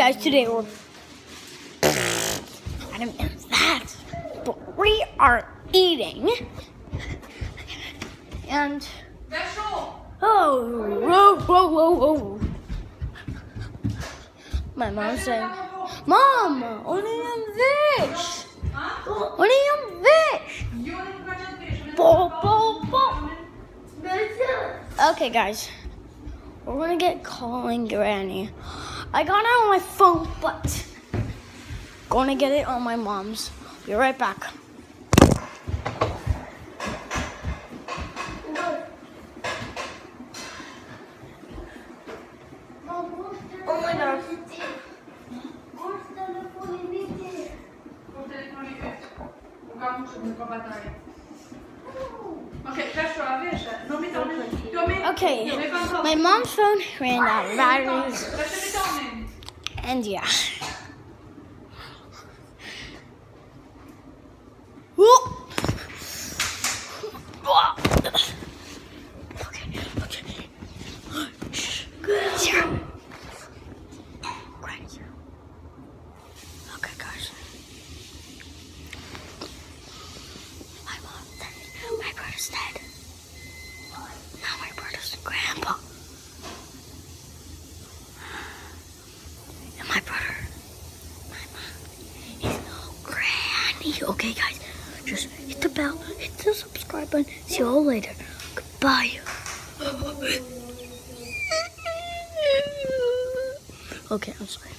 guys, today we're. I didn't mean that. But we are eating. And. Oh, whoa, whoa, whoa, whoa. My mom's saying, Mom, onion fish. Onion fish. Bo, bo, bo. Okay, guys. We're gonna get calling Granny. I got it on my phone, but gonna get it on my mom's. Be right back. Oh my god. Okej, Okay, my mom's phone ran out of batteries, and yeah. Okay, okay. Okay. My mom's dead. My brother's dead. Grandpa. And my brother, my mom, is granny. Okay, guys, just hit the bell, hit the subscribe button. See you all later. Goodbye. okay, I'm sorry.